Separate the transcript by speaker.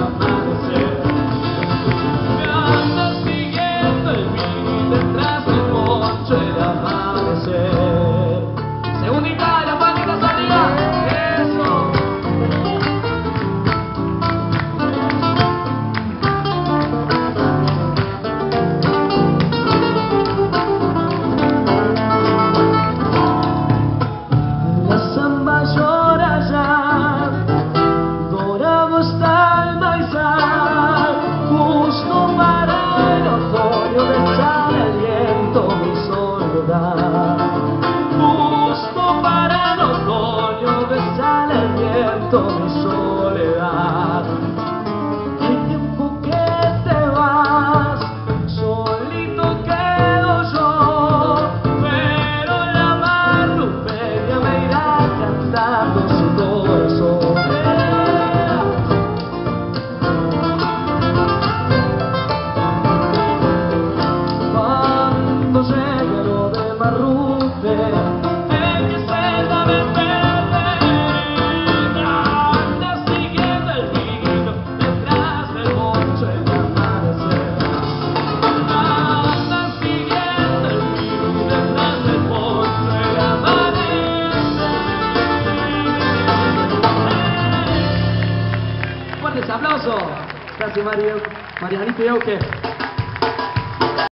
Speaker 1: Thank you. fuertes aplausos. Gracias, Mario. Marianito y Euge.